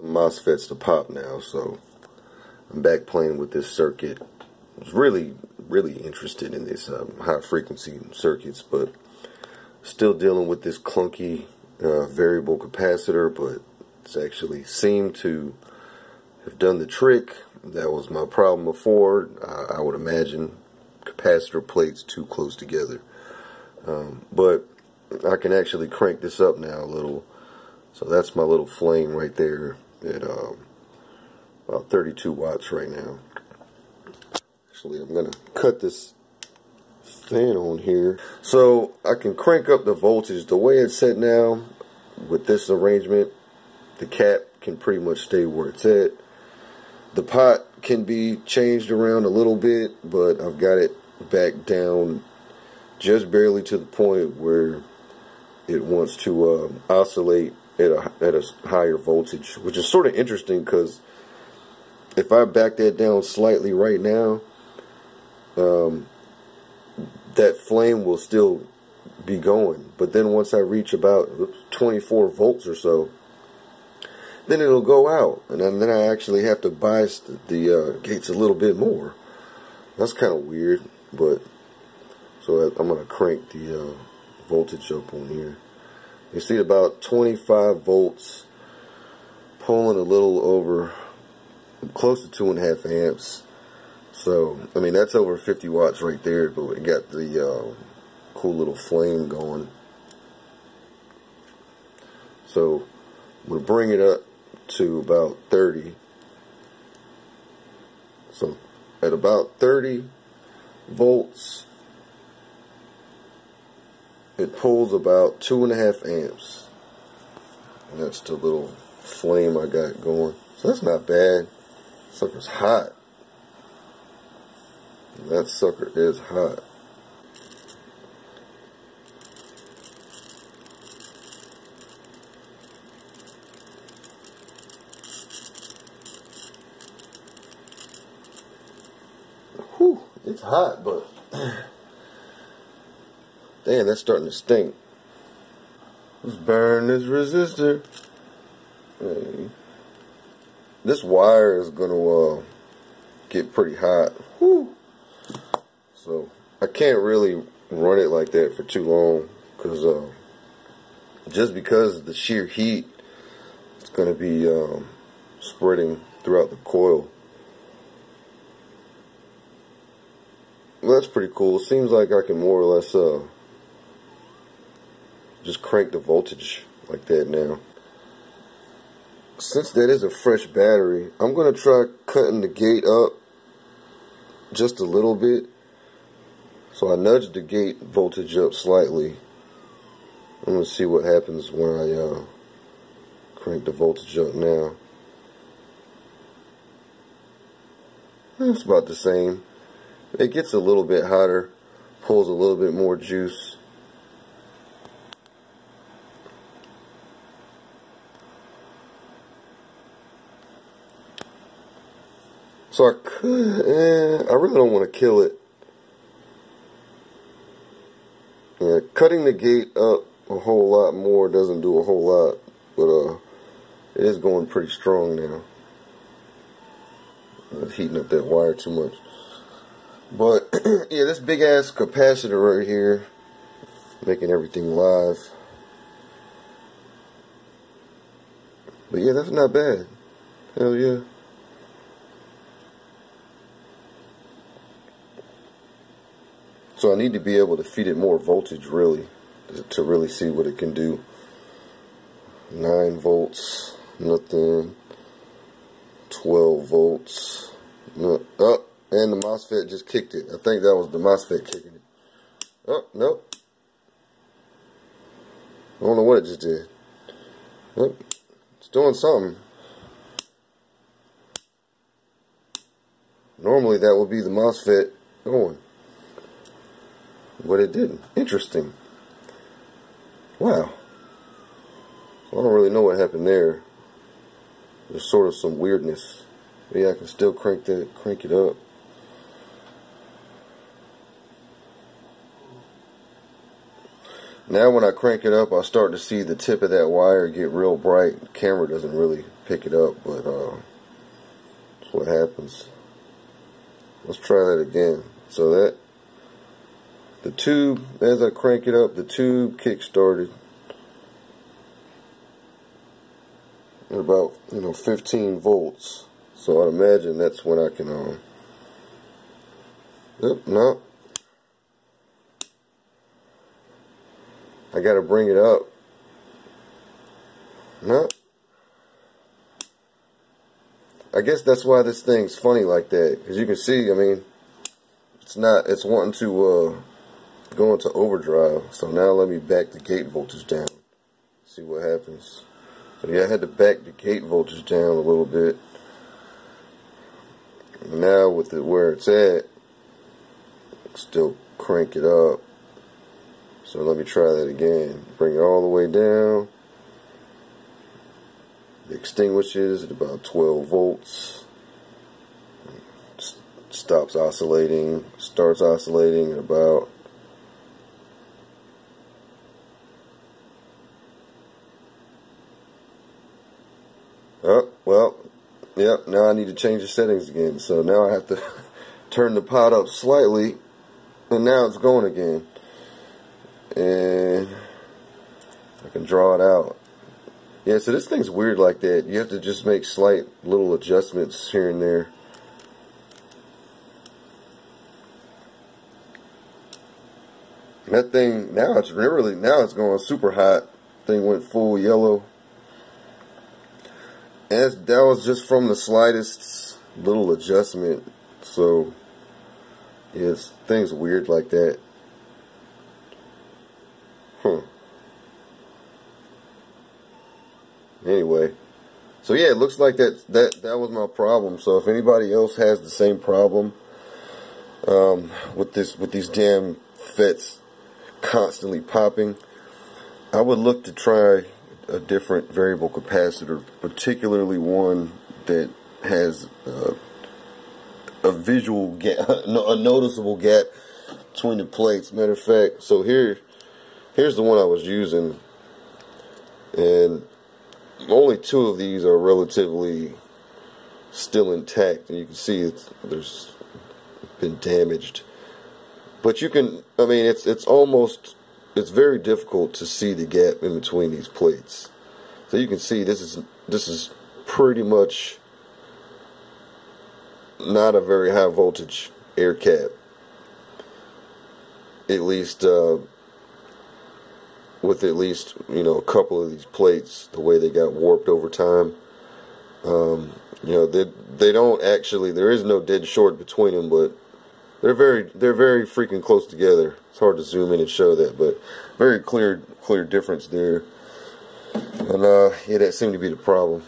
MOSFETs to pop now, so I'm back playing with this circuit. I was really, really interested in this um, high frequency circuits, but still dealing with this clunky uh, variable capacitor, but it's actually seemed to have done the trick. That was my problem before. I would imagine capacitor plates too close together. Um, but I can actually crank this up now a little. So that's my little flame right there at um, about 32 watts right now. Actually, I'm going to cut this fan on here. So I can crank up the voltage. The way it's set now with this arrangement, the cap can pretty much stay where it's at. The pot can be changed around a little bit, but I've got it back down just barely to the point where it wants to uh, oscillate at a, at a higher voltage, which is sort of interesting because if I back that down slightly right now, um, that flame will still be going. But then once I reach about 24 volts or so, then it'll go out. And then I actually have to bias the, uh, gates a little bit more. That's kind of weird, but so I'm going to crank the uh, voltage up on here. You see about 25 volts pulling a little over close to two and a half amps. So, I mean, that's over 50 watts right there, but we got the uh, cool little flame going. So, I'm going to bring it up to about 30. So, at about 30 volts, it pulls about two and a half amps. That's the little flame I got going. So that's not bad. Sucker's hot. That sucker is hot. Whew, it's hot, but damn, that's starting to stink. Let's burn this resistor. Hey. This wire is gonna uh, get pretty hot. So I can't really run it like that for too long because uh, just because the sheer heat, it's gonna be um, spreading throughout the coil. Well, that's pretty cool. Seems like I can more or less uh, just crank the voltage like that now since that is a fresh battery, I'm going to try cutting the gate up just a little bit. So I nudged the gate voltage up slightly. I'm going to see what happens when I uh, crank the voltage up now. It's about the same. It gets a little bit hotter, pulls a little bit more juice. So I could, eh, I really don't want to kill it. Yeah, cutting the gate up a whole lot more doesn't do a whole lot, but uh, it is going pretty strong now. It's heating up that wire too much. But yeah, this big ass capacitor right here, making everything live. But yeah, that's not bad. Hell yeah. So I need to be able to feed it more voltage really to really see what it can do. 9 volts, nothing. 12 volts. No, oh, and the MOSFET just kicked it. I think that was the MOSFET kicking it. Oh, nope. I don't know what it just did. Oh, it's doing something. Normally that would be the MOSFET going but it didn't. Interesting. Wow. I don't really know what happened there. There's sort of some weirdness. Yeah, I can still crank that, crank it up. Now when I crank it up, I start to see the tip of that wire get real bright. The camera doesn't really pick it up, but uh, that's what happens. Let's try that again. So that the tube, as I crank it up, the tube kick started at about you know 15 volts. So I'd imagine that's when I can um. Yep, no. I gotta bring it up. No. I guess that's why this thing's funny like that. Because you can see, I mean, it's not, it's wanting to uh, go to overdrive. So now let me back the gate voltage down. See what happens. So yeah, I had to back the gate voltage down a little bit. Now with it where it's at, still crank it up. So let me try that again. Bring it all the way down. It extinguishes at about 12 volts. Stops oscillating, starts oscillating at about Oh, well, yep, now I need to change the settings again. So now I have to turn the pot up slightly, and now it's going again. And I can draw it out. Yeah, so this thing's weird like that. You have to just make slight little adjustments here and there. that thing, now it's really, now it's going super hot. Thing went full yellow. And that was just from the slightest little adjustment. So, yes, things weird like that. Huh. Anyway, so yeah, it looks like that that that was my problem. So if anybody else has the same problem um, with this with these damn FETs constantly popping, I would look to try a different variable capacitor, particularly one that has uh, a visual gap, a noticeable gap between the plates. Matter of fact, so here, here's the one I was using, and only two of these are relatively still intact, and you can see it's there's been damaged. But you can, I mean, it's it's almost it's very difficult to see the gap in between these plates. So you can see this is this is pretty much not a very high voltage air cap. At least uh, with at least you know a couple of these plates, the way they got warped over time. Um, you know they they don't actually there is no dead short between them, but they're very they're very freaking close together. It's hard to zoom in and show that, but very clear clear difference there. And uh, yeah, that seemed to be the problem.